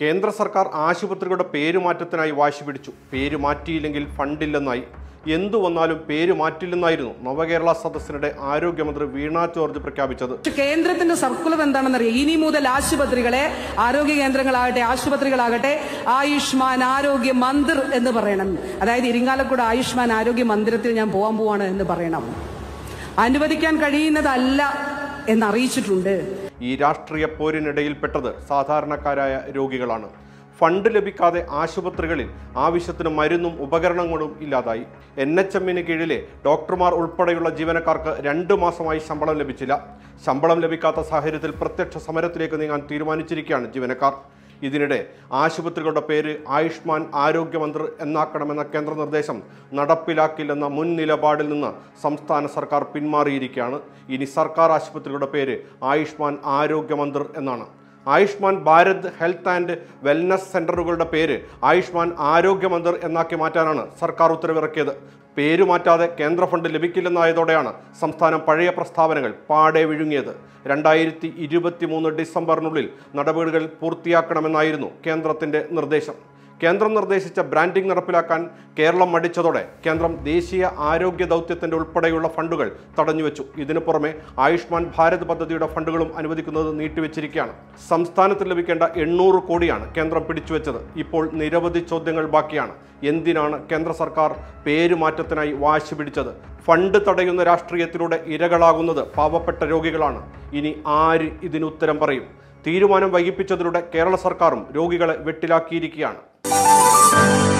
കേന്ദ്ര സർക്കാർ ആശുപത്രികളുടെ പേരുമാറ്റത്തിനായി വാശി പിടിച്ചു. പേര് മാറ്റിയില്ലെങ്കിൽ ഫണ്ടില്ലെന്നായി. എന്തു വന്നാലും പേര് മാറ്റില്ലെന്നായിരുന്നു നവകേരള സദസ്സിനിടെ ആരോഗ്യമന്ത്രി വീണ ജോർജ് പ്രഖ്യാപിച്ചത്. കേന്ദ്രത്തിന്റെ സർക്കുലർ എന്താണെന്നറിയാം? ഇനി മുതൽ ആശുപത്രികളെ ആരോഗ്യ കേന്ദ്രങ്ങളാകട്ടെ ആശുപത്രികളാകട്ടെ ആയുഷ്മാൻ ആരോഗ്യ മന്ദിർ എന്ന് പറയണം. അതായത് ഇരിങ്ങാലക്കുട ആയുഷ്മാൻ ആരോഗ്യ മന്ദിരത്തിൽ ഞാൻ പോകാൻ പോവാണ് എന്ന് പറയണം. അനുവദിക്കാൻ കഴിയുന്നതല്ല എന്നറിയിച്ചിട്ടുണ്ട്. ഈ രാഷ്ട്രീയ പോരിനിടയിൽപ്പെട്ടത് സാധാരണക്കാരായ രോഗികളാണ്. ഫണ്ട് ലഭിക്കാതെ ആശുപത്രികളിൽ ആവശ്യത്തിന് മരുന്നും ഉപകരണങ്ങളും ഇല്ലാതായി. എൻ എച്ച് എമ്മിന് കീഴിലെ ഡോക്ടർമാർ ഉൾപ്പെടെയുള്ള ജീവനക്കാർക്ക് രണ്ട് മാസമായി ശമ്പളം ലഭിച്ചില്ല. ശമ്പളം ലഭിക്കാത്ത സാഹചര്യത്തിൽ പ്രത്യക്ഷ സമരത്തിലേക്ക് നീങ്ങാൻ തീരുമാനിച്ചിരിക്കുകയാണ് ജീവനക്കാർ. ഇതിനിടെ ആശുപത്രികളുടെ പേര് ആയുഷ്മാൻ ആരോഗ്യമന്ത്രി എന്നാക്കണമെന്ന കേന്ദ്ര നിർദ്ദേശം നടപ്പിലാക്കില്ലെന്ന മുൻ നിലപാടിൽ നിന്ന് സംസ്ഥാന സർക്കാർ പിന്മാറിയിരിക്കുകയാണ്. ഇനി സർക്കാർ ആശുപത്രികളുടെ പേര് ആയുഷ്മാൻ ആരോഗ്യമന്ത്രി എന്നാണ്. Ayushman Bharat health and wellness സെന്ററുകളുടെ പേര് ആയുഷ്മാൻ ആരോഗ്യമന്ദർ എന്നാക്കി മാറ്റാനാണ് സർക്കാർ ഉത്തരവിറക്കിയത്. പേര് മാറ്റാതെ കേന്ദ്ര ഫണ്ട് ലഭിക്കില്ലെന്നായതോടെയാണ് സംസ്ഥാനം പഴയ പ്രസ്താവനകൾ പാടെ വിഴുങ്ങിയത്. രണ്ടായിരത്തി ഇരുപത്തി മൂന്ന് ഡിസംബറിനുള്ളിൽ നടപടികൾ പൂർത്തിയാക്കണമെന്നായിരുന്നു കേന്ദ്രത്തിന്റെ നിർദ്ദേശം. കേന്ദ്രം നിർദ്ദേശിച്ച ബ്രാൻഡിംഗ് നടപ്പിലാക്കാൻ കേരളം മടിച്ചതോടെ കേന്ദ്രം ദേശീയ ആരോഗ്യ ദൗത്യത്തിന്റെ ഉൾപ്പെടെയുള്ള ഫണ്ടുകൾ തടഞ്ഞുവെച്ചു. ഇതിനു പുറമെ ആയുഷ്മാൻ ഭാരത് പദ്ധതിയുടെ ഫണ്ടുകളും അനുവദിക്കുന്നത് നീട്ടിവെച്ചിരിക്കുകയാണ്. സംസ്ഥാനത്ത് ലഭിക്കേണ്ട എണ്ണൂറ് കോടിയാണ് കേന്ദ്രം പിടിച്ചുവെച്ചത്. ഇപ്പോൾ നിരവധി ചോദ്യങ്ങൾ ബാക്കിയാണ്. എന്തിനാണ് കേന്ദ്ര സർക്കാർ പേരുമാറ്റത്തിനായി വാശി പിടിച്ചത്? ഫണ്ട് തടയുന്ന രാഷ്ട്രീയത്തിലൂടെ ഇരകളാകുന്നത് പാവപ്പെട്ട രോഗികളാണ്. ഇനി ആര് ഇതിനുത്തരം പറയും? തീരുമാനം വൈകിപ്പിച്ചതിലൂടെ കേരള സർക്കാരും രോഗികളെ വെട്ടിലാക്കിയിരിക്കുകയാണ്. Música